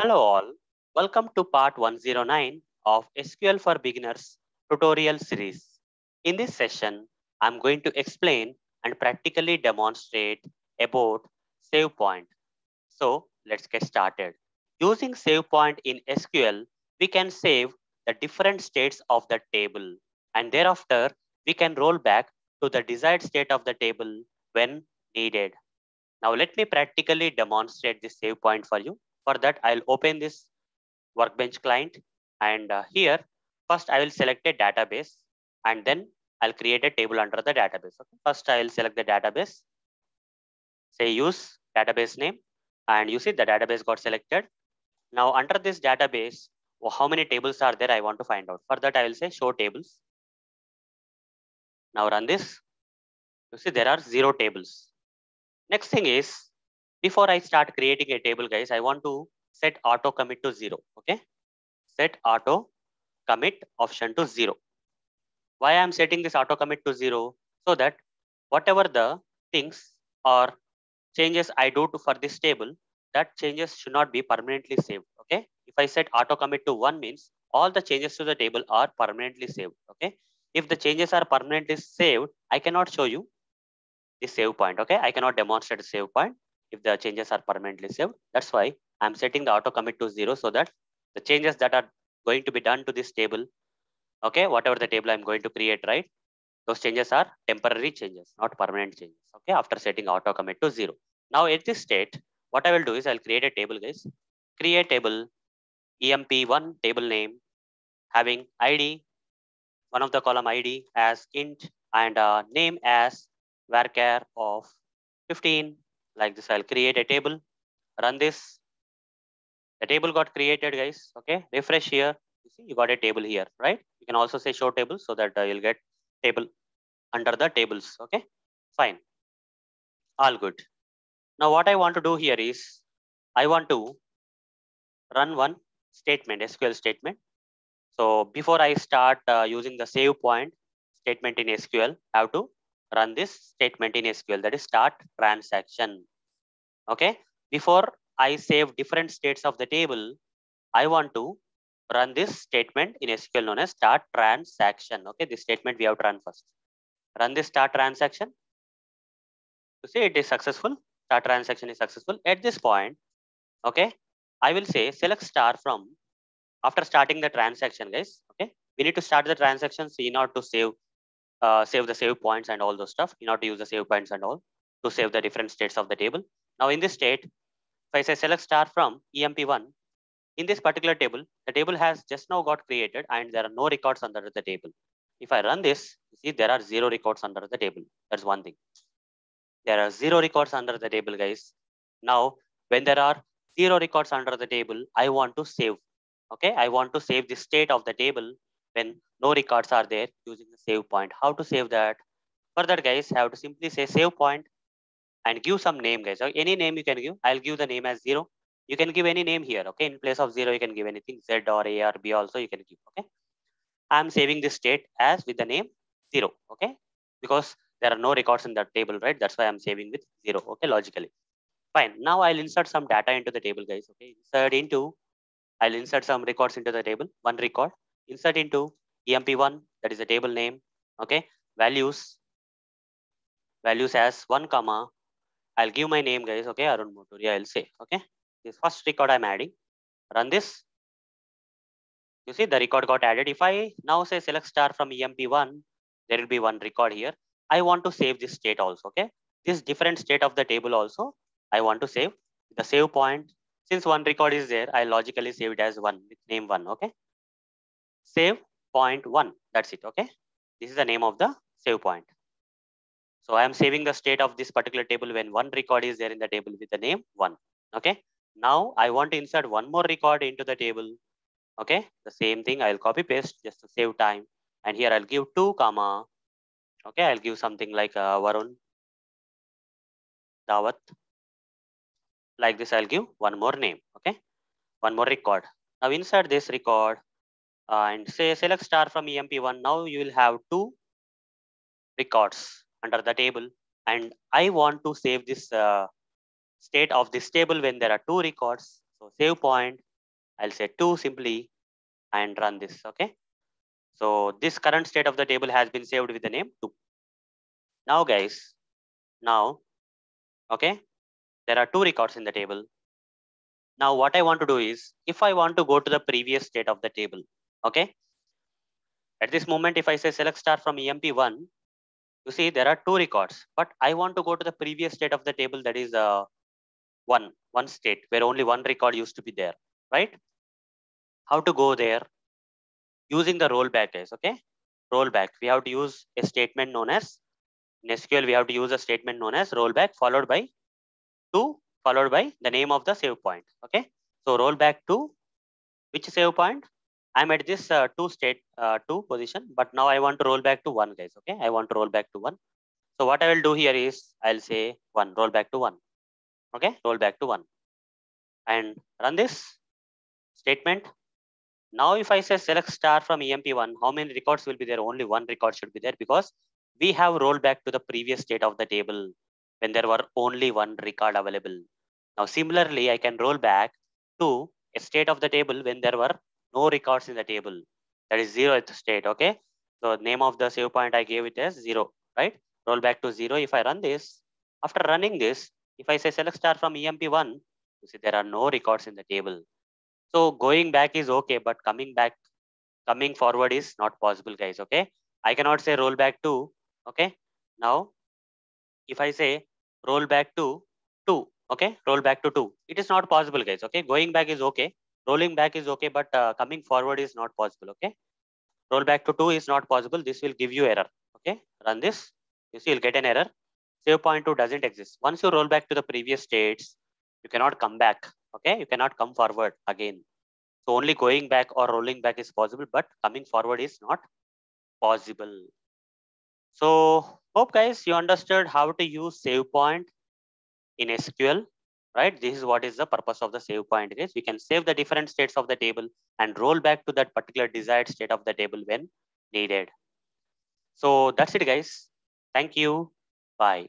Hello all, welcome to part 109 of SQL for Beginners tutorial series. In this session, I'm going to explain and practically demonstrate about save point. So let's get started. Using save point in SQL, we can save the different states of the table and thereafter we can roll back to the desired state of the table when needed. Now let me practically demonstrate this save point for you. For that, I'll open this workbench client and uh, here first I will select a database and then I'll create a table under the database. Okay. First, I'll select the database, say use database name and you see the database got selected. Now under this database, how many tables are there? I want to find out. For that, I will say show tables. Now run this. You see there are zero tables. Next thing is, before I start creating a table, guys, I want to set auto commit to zero. Okay. Set auto commit option to zero. Why I'm setting this auto commit to zero? So that whatever the things or changes I do to for this table, that changes should not be permanently saved. Okay. If I set auto commit to one means all the changes to the table are permanently saved. Okay. If the changes are permanently saved, I cannot show you the save point. Okay. I cannot demonstrate the save point if the changes are permanently saved. That's why I'm setting the auto commit to zero so that the changes that are going to be done to this table, okay, whatever the table I'm going to create, right? Those changes are temporary changes, not permanent changes. Okay, after setting auto commit to zero. Now at this state, what I will do is I'll create a table, guys. Create table emp1 table name having id, one of the column id as int and uh, name as varchar of 15. Like this, I'll create a table, run this. The table got created, guys. Okay, refresh here. You see, you got a table here, right? You can also say show table so that uh, you'll get table under the tables. Okay, fine. All good. Now what I want to do here is I want to run one statement, SQL statement. So before I start uh, using the save point statement in SQL, I have to run this statement in SQL that is start transaction. Okay. Before I save different states of the table, I want to run this statement in SQL known as start transaction. Okay. This statement we have to run first. Run this start transaction. You see it is successful. Start transaction is successful. At this point, okay, I will say select star from after starting the transaction, guys. Okay, we need to start the transaction so in order to save uh, save the save points and all those stuff in order to use the save points and all to save the different states of the table. Now in this state, if I say select star from emp1, in this particular table, the table has just now got created and there are no records under the table. If I run this, you see there are zero records under the table. That's one thing. There are zero records under the table, guys. Now, when there are zero records under the table, I want to save. Okay, I want to save the state of the table when no records are there using the save point. How to save that? For that, guys, I have to simply say save point and give some name, guys. So any name you can give. I'll give the name as zero. You can give any name here. Okay, in place of zero, you can give anything Z or A or B also you can give. Okay, I'm saving this state as with the name zero. Okay, because there are no records in that table, right? That's why I'm saving with zero. Okay, logically. Fine. Now I'll insert some data into the table, guys. Okay, insert into. I'll insert some records into the table. One record. Insert into emp1. That is the table name. Okay, values. Values as one comma. I'll give my name, guys. Okay, Arun Motoori. I'll say. Okay, this first record I'm adding. Run this. You see the record got added. If I now say select star from emp1, there will be one record here. I want to save this state also. Okay, this different state of the table also I want to save the save point. Since one record is there, I logically save it as one with name one. Okay, save point one. That's it. Okay, this is the name of the save point. So I am saving the state of this particular table when one record is there in the table with the name one. Okay, now I want to insert one more record into the table. Okay, the same thing I'll copy paste just to save time. And here I'll give two comma Okay, I'll give something like uh, Varun Dawat. Like this, I'll give one more name. Okay, one more record. Now insert this record and say select star from EMP1. Now you will have two records under the table. And I want to save this uh, state of this table when there are two records. So save point I'll say two simply and run this, okay? So this current state of the table has been saved with the name two. Now guys, now, okay, there are two records in the table. Now what I want to do is, if I want to go to the previous state of the table, okay? At this moment, if I say select star from EMP1, you see there are to records, but I want to go to the previous state of the table that is uh, one, one state where only one record used to be there, right? How to go there? Using the rollback guys, okay? Rollback, we have to use a statement known as, in SQL, we have to use a statement known as rollback followed by two, followed by the name of the save point, okay? So rollback to which save point? I'm at this uh, two state uh, two position, but now I want to roll back to one guys. Okay, I want to roll back to one. So what I will do here is I'll say one, roll back to one. Okay, roll back to one and run this statement. Now if I say select star from EMP1, how many records will be there? Only one record should be there because we have rolled back to the previous state of the table when there were only one record available. Now similarly, I can roll back to a state of the table when there were no records in the table. That is zeroth state, okay? So name of the save point I gave it as zero, right? Roll back to zero. If I run this, after running this, if I say select star from EMP1, you see there are no records in the table. So going back is okay, but coming back, coming forward is not possible, guys, okay? I cannot say roll back to, okay? Now, if I say roll back to 2, okay? Roll back to 2. It is not possible, guys, okay? Going back is okay rolling back is okay but uh, coming forward is not possible okay? Roll back to 2 is not possible. This will give you error okay? Run this. You see you'll get an error. Save point 2 doesn't exist. Once you roll back to the previous states you cannot come back okay? You cannot come forward again. So only going back or rolling back is possible but coming forward is not possible. So hope guys you understood how to use save point in sql right? This is what is the purpose of the save point is we can save the different states of the table and roll back to that particular desired state of the table when needed. So that's it guys. Thank you. Bye.